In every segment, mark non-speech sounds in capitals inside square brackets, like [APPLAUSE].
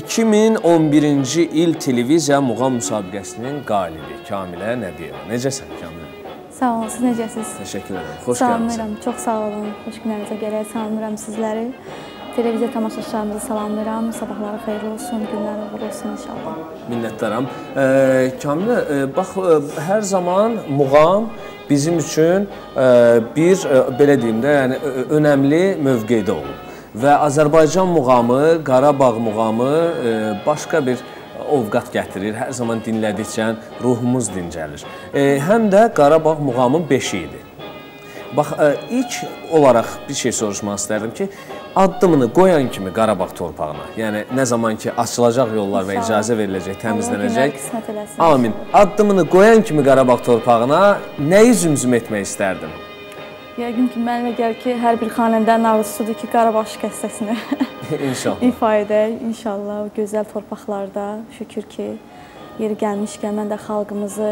2011-ci il televiziya muğam müsabiqəsinin qalibi Kamilə Nəbiyeva. Necəsən Kamilə? Sağ olun, siz necəsiniz? Təşəkkür edirəm. Xoş gəlmisiniz. Salamlayıram, çox sağ olun. Xoş günlərinizə gərək salamlayıram sizləri. Televiziya tamaşaçılarımızı salamlayıram. Sabahları xeyirli olsun, günləri uğurlu olsun inşallah. Minnətdaram. E, Kamilə, e, bax e, hər zaman muğam bizim üçün e, bir e, belə deyim də, yəni önəmli mövqedə olub. Və Azərbaycan muğamı, Qarabağ muğamı e, başqa bir ovqat gətirir. Hər zaman dinlədikcə ruhumuz dincəlir. E, həm də Qarabağ muğamın beşi idi. Bax, ə, ilk olaraq bir şey soruşmaq istərdim ki, addımını qoyan kimi Qarabağ torpağına, yəni nə zaman ki açılacaq yollar və icazə veriləcək, təmizlənəcək. Amin. Addımını qoyan kimi Qarabağ torpağına nəyi zümzüm etmək istərdim? Yəqin ki, mənə gəlir ki, hər bir xanəndənin arzusudur ki, Qarabağ şikəstəsini [LAUGHS] İnşallah. ifa edək. İnşallah o gözəl torpaqlarda şükür ki, yeri gəlmişkən mən də xalqımızı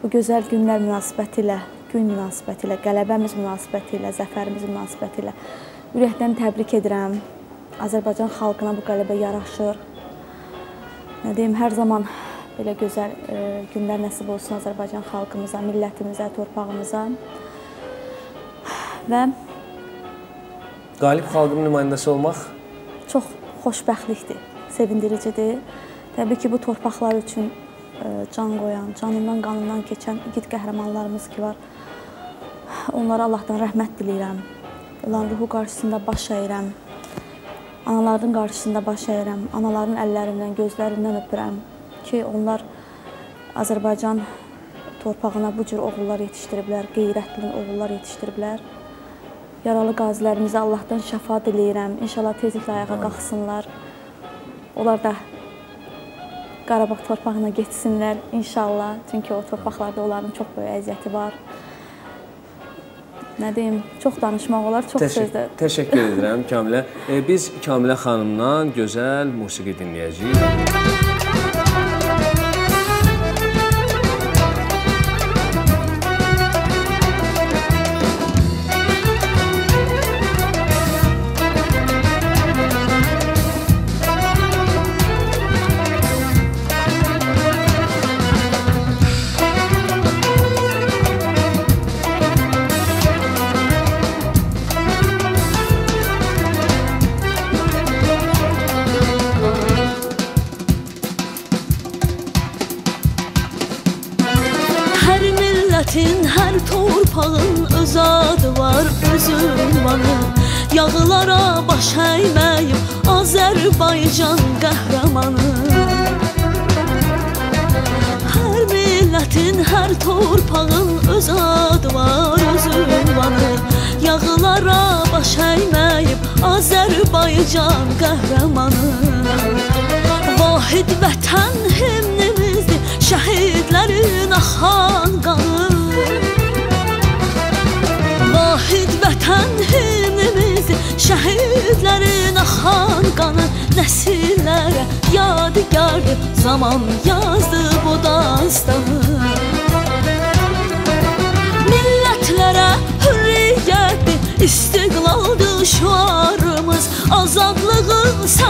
bu gözəl günlər münasibətilə, gün münasibətilə, qələbəmiz münasibətilə, zəfərimiz münasibətilə ürəkdən təbrik edirəm. Azərbaycan xalqına bu qələbə yaraşır. Nə deyim, hər zaman belə gözəl e, günlər nəsib olsun Azərbaycan xalqımıza, millətimizə, torpağımıza. Və Qalib xalqın nümayəndəsi olmaq çox xoşbəxtlikdir, sevindiricidir. Təbii ki, bu torpaqlar üçün e, can qoyan, canından, qanından keçən igid qəhrəmanlarımız ki var. Onlara Allahdan rəhmət diləyirəm. Onların ruhu qarşısında baş əyirəm. Anaların qarşısında baş əyirəm. Anaların əllərindən, gözlərindən öpürəm ki, onlar Azərbaycan torpağına bu cür oğullar yetişdiriblər, qeyrətli oğullar yetişdiriblər. Yaralı qazilərimizə Allahdan şəfa diləyirəm. İnşallah tezliklə ayağa qalxsınlar. Onlar da Qarabağ torpağına getsinlər inşallah. Çünki o torpaqlarda onların çox böyük əziyyəti var. Nə deyim, çox danışmaq olar, çox Təşəkkür, sözdə. təşəkkür edirəm Kamilə. E, biz Kamilə xanımdan gözəl musiqi dinləyəcəyik. Adı var, öz ünvanı Yağlara baş əyməyib Azərbaycan qəhrəmanı. Hər millətin, hər torpağın öz adı var, öz ünvanı Yağlara baş əyməyib Azərbaycan qəhrəmanı. Vahid vətən himnimizdir Şəhidlərin axan qanı Şəhidlərin axan qanı Nəsillərə yadigardır Zaman yazdı bu dastanı. Millətlərə hürriyyətdir İstiqlaldır şüarımız Azadlığın saadəti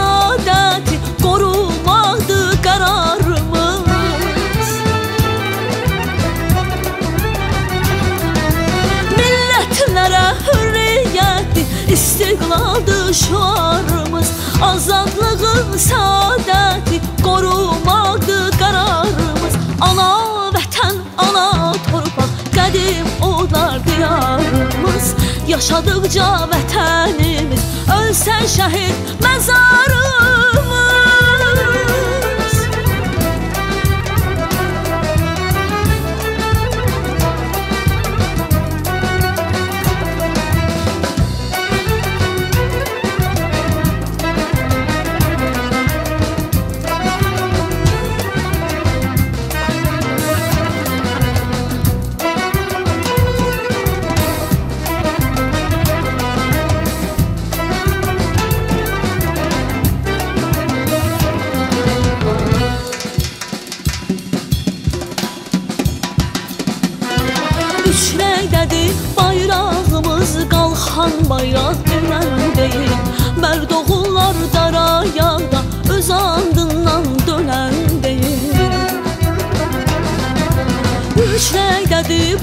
Şüarımız Azadlığın saadəti Qorumaqdır qərarımız Ana vətən, ana torpaq Qədim odlar diyarımız. Yaşadıqca vətənimiz Ölsən şəhid məzarımız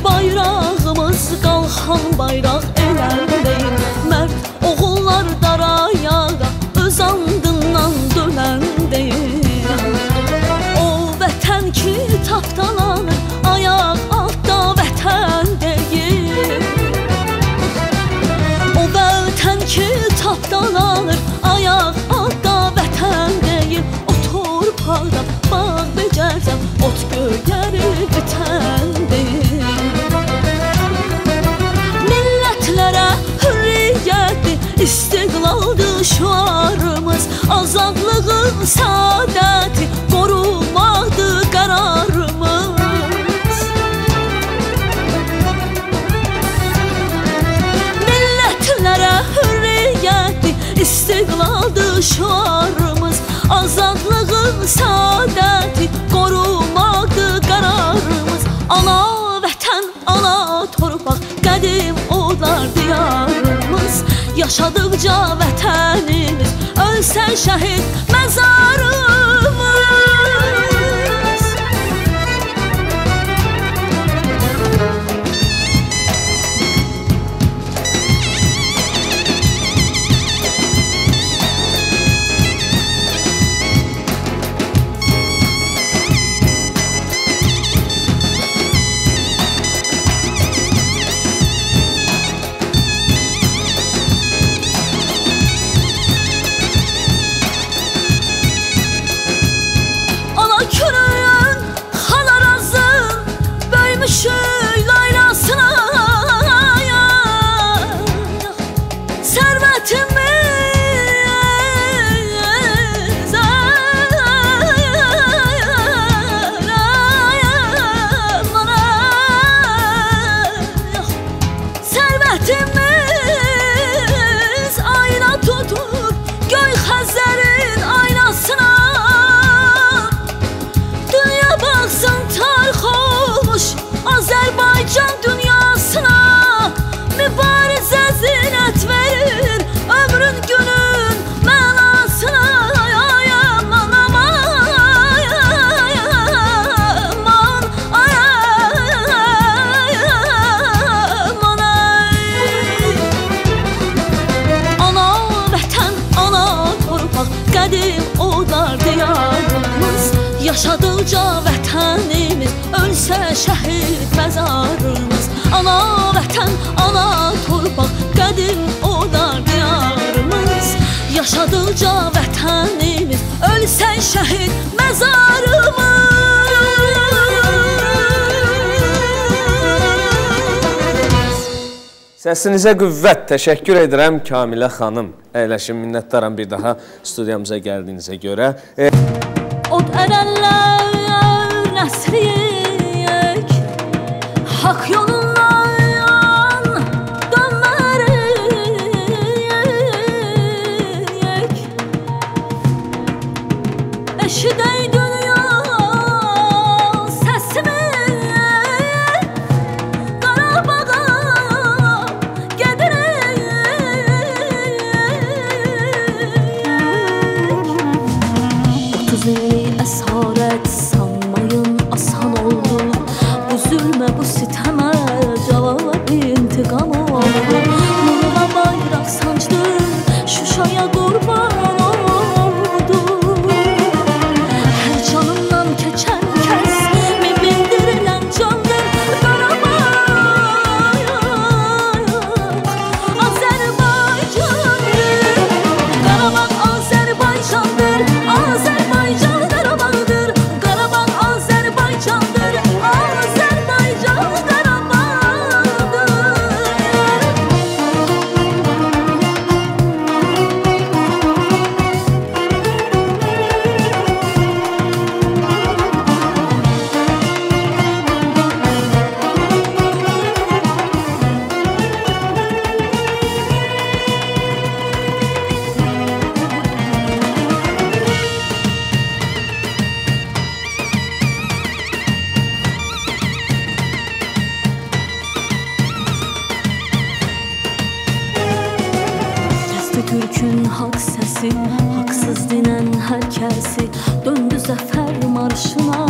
bayrağımız kalkan bayrak Azadlığın saadəti qorumaqdır qərarımız Millətlərə hürriyyətdir, istiqlaldır şuarımız. Azadlığın saadəti qorumaqdır qərarımız Ana vətən, ana torpaq, qədim odlar diyarımız. Yaşadıqca vətən sen şahit mezarımı dedim o da diyarımız Yaşadıqca vətənimiz Ölsən şəhid məzarımız Səsinizə qüvvət, təşəkkür edirəm Kamilə xanım. Əyləşin, minnətdaram bir daha studiyamıza gəldiyinizə görə. E Od ərənlər nəsriyim Atsız dinən hər kəsi Döndü zəfər marşına.